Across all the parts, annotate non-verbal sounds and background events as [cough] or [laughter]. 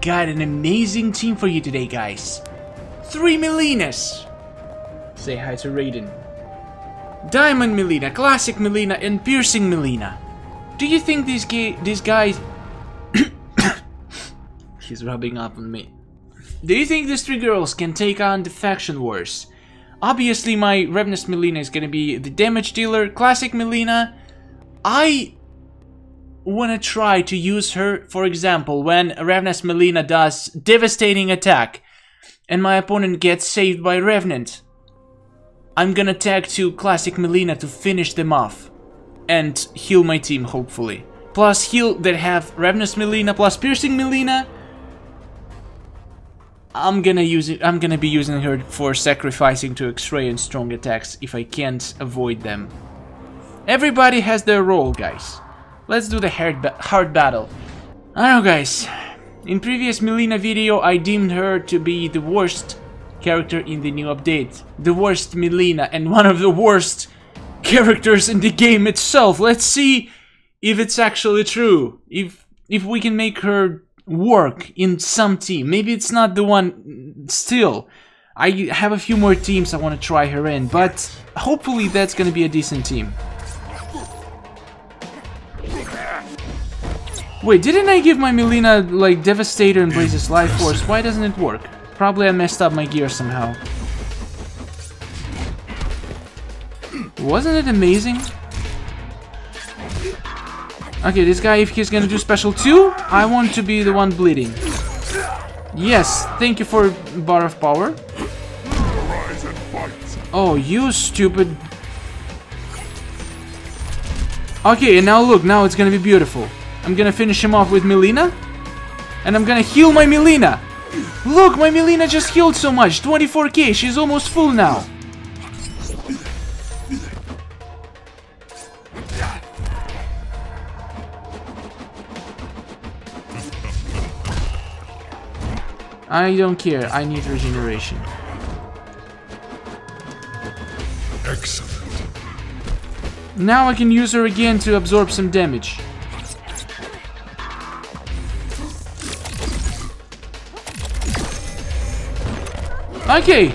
got an amazing team for you today, guys. Three Mileenas. Say hi to Raiden. Diamond Mileena, Klassic Mileena, and Piercing Mileena. Do you think these these guys... [coughs] He's rubbing up on me. Do you think these three girls can take on the faction wars? Obviously, my Ravenous Mileena is gonna be the damage dealer. Klassic Mileena, I wanna try to use her, for example, when Ravenous Mileena does devastating attack and my opponent gets saved by Revenant. I'm gonna tag to Klassic Mileena to finish them off and heal my team, hopefully. Plus heal that have Ravenous Mileena plus Piercing Mileena. I'm gonna use it. I'm gonna be using her for sacrificing to X-ray and strong attacks if I can't avoid them. Everybody has their role, guys. Let's do the hard, ba hard battle. I know, guys. In previous Mileena video, I deemed her to be the worst character in the new update. The worst Mileena and one of the worst characters in the game itself. Let's see if it's actually true. If if we can make her work in some team. Maybe it's not the one still. I have a few more teams I want to try her in, but hopefully that's going to be a decent team. Wait, didn't I give my Mileena, like, Devastator and Blazes Life Force? Why doesn't it work? Probably I messed up my gear somehow. Wasn't it amazing? Okay, this guy, if he's gonna do special too, I want to be the one bleeding. Yes, thank you for bar of power. Oh, you stupid... Okay, and now look, now it's gonna be beautiful. I'm gonna finish him off with Mileena. And I'm gonna heal my Mileena. Look, my Mileena just healed so much. 24k, she's almost full now. I don't care, I need regeneration. Excellent. Now I can use her again to absorb some damage. Okay.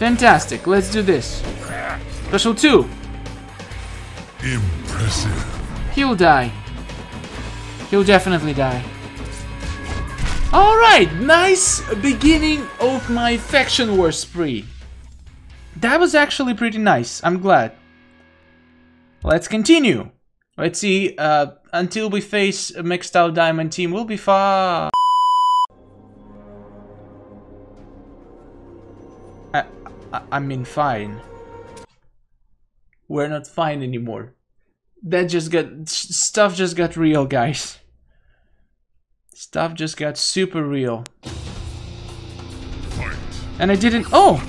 Fantastic. Let's do this. Special 2. Impressive. He'll die. He'll definitely die. Alright, nice beginning of my faction war spree. That was actually pretty nice, I'm glad. Let's continue. Let's see, uh, until we face a mixed out diamond team, we'll be far. I, mean fine. We're not fine anymore. That just got... Stuff just got real, guys. Stuff just got super real. And I didn't... Oh!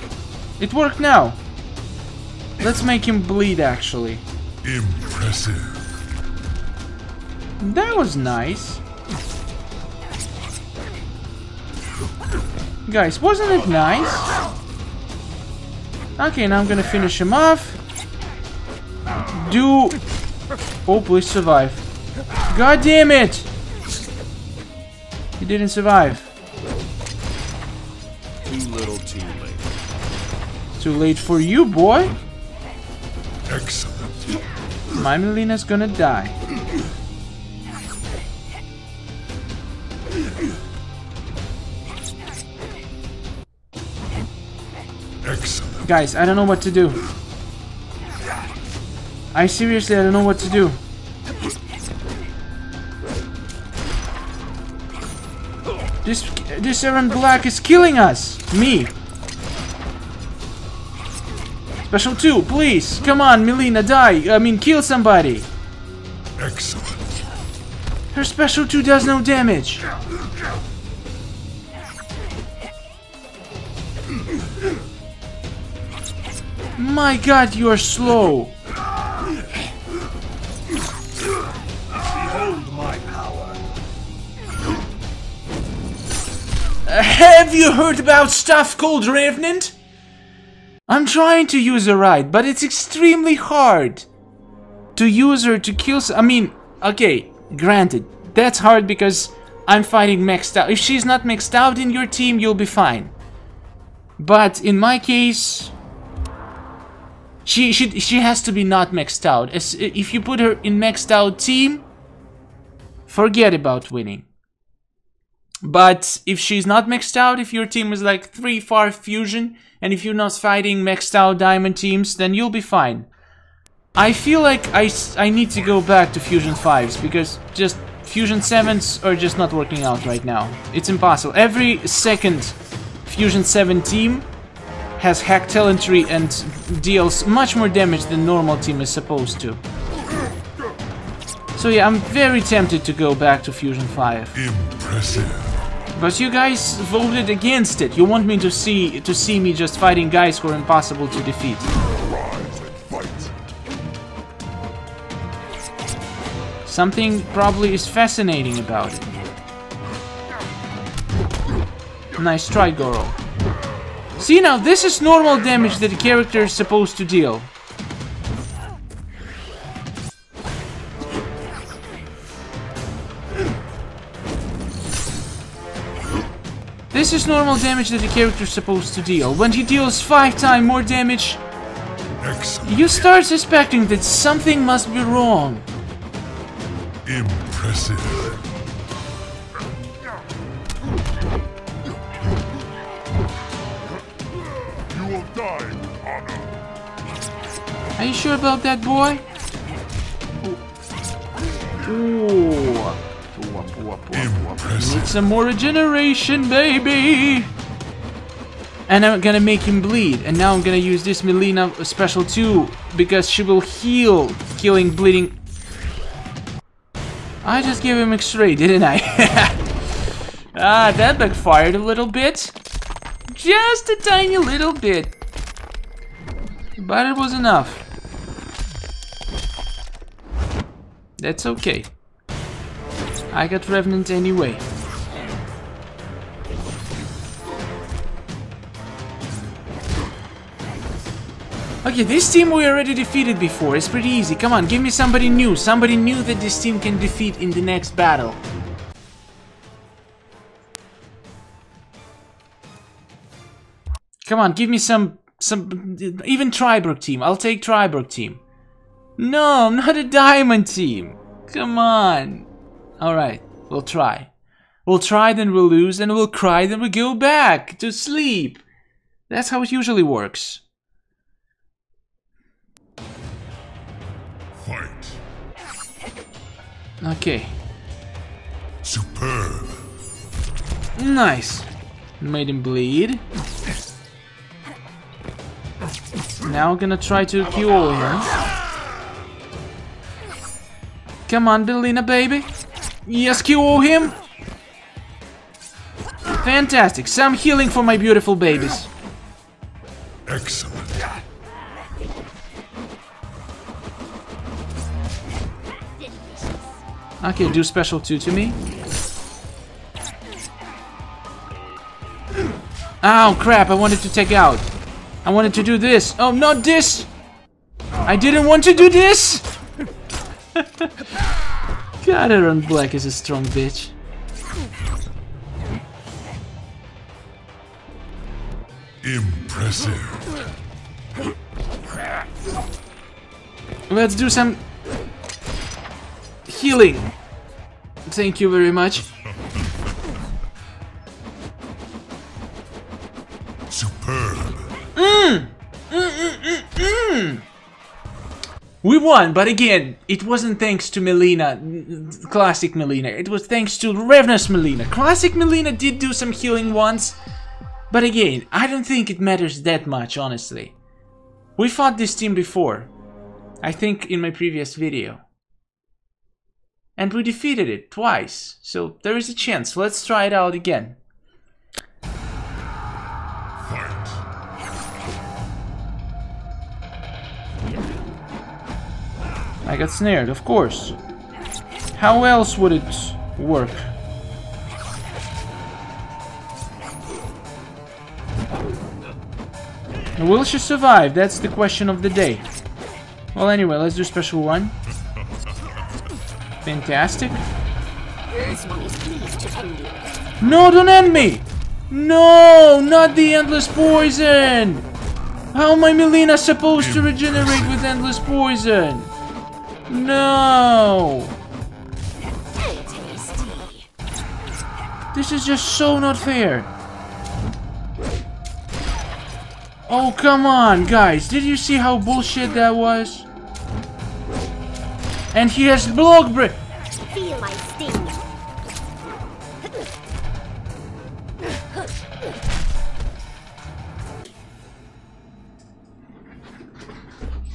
It worked now. Let's make him bleed, actually. Impressive. That was nice. Guys, wasn't it nice? Okay, now I'm gonna finish him off. Do... Oh, please survive. God damn it! He didn't survive. Too little, too late. Too late for you, boy. Excellent. My Mileena's gonna die. Guys, I don't know what to do. I seriously, I don't know what to do. This, this Erron Black is killing us. Me. Special 2, please. Come on, Mileena, die. I mean, kill somebody. Excellent. Her special 2 does no damage. My god, you are slow! Behold my power. have you heard about stuff called Revenant? I'm trying to use her right, but it's extremely hard to use her to kill I mean, okay, granted, that's hard because I'm fighting maxed out. If she's not maxed out in your team, you'll be fine. But in my case, she she she has to be not maxed out. As if you put her in maxed out team, forget about winning. But if she's not maxed out, if your team is like 3 far fusion, and if you're not fighting maxed out diamond teams, then you'll be fine. I feel like I, I need to go back to Fusion 5s, because just Fusion 7s are just not working out right now. It's impossible. Every second Fusion 7 team has hack talent tree and deals much more damage than normal team is supposed to. So yeah, I'm very tempted to go back to Fusion 5. Impressive. But you guys voted against it. You want me to see to see me just fighting guys who are impossible to defeat. Rise and fight. Something probably is fascinating about it. Nice try, Goro. See now, this is normal damage that the character is supposed to deal. This is normal damage that the character is supposed to deal. When he deals 5 times more damage, you start suspecting that something must be wrong. Impressive. Are you sure about that, boy? Ooh. Need some more regeneration, baby! And I'm gonna make him bleed. And now I'm gonna use this Mileena special too, because she will heal killing bleeding. I just gave him X-ray, didn't I? [laughs] ah, that backfired a little bit. Just a tiny little bit. But it was enough. That's okay. I got Revenant anyway. Okay, this team we already defeated before. It's pretty easy. Come on, give me somebody new. Somebody new that this team can defeat in the next battle. Come on, give me some... some even Triborg team. I'll take Triborg team. No, not a diamond team. Come on. Alright, we'll try. We'll try, then we'll lose, then we'll cry, then we go back to sleep. That's how it usually works. Fight. Okay, Superb. nice. Made him bleed. Now gonna try to cure him. Come on, Mileena, baby. Yes, cure him. Fantastic. Some healing for my beautiful babies. Excellent. Okay, do special 2 to me. Oh crap, I wanted to take out. I wanted to do this. Oh, not this! I didn't want to do this! [laughs] God, Erron Black is a strong bitch. Impressive. Let's do some healing. Thank you very much. Superb. We won, but again, it wasn't thanks to Mileena, Klassic Mileena. It was thanks to Ravenous Mileena. Klassic Mileena did do some healing once, but again, I don't think it matters that much, honestly. We fought this team before. I think in my previous video. And we defeated it twice, so there is a chance. Let's try it out again. I got snared, of course. How else would it work? Will she survive? That's the question of the day. Well, anyway, let's do special one. Fantastic. No, don't end me! No, not the endless poison! How am I Mileena supposed to regenerate with endless poison? No! This is just so not fair. Oh, come on, guys. Did you see how bullshit that was? And he has block break. Feel my sting.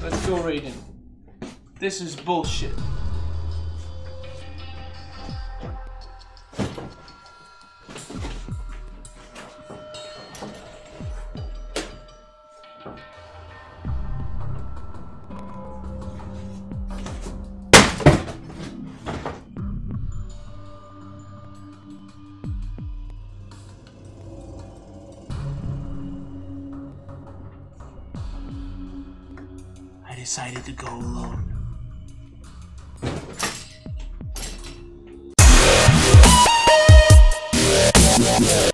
Let's go, Raiden. This is bullshit. I decided to go alone. Yeah.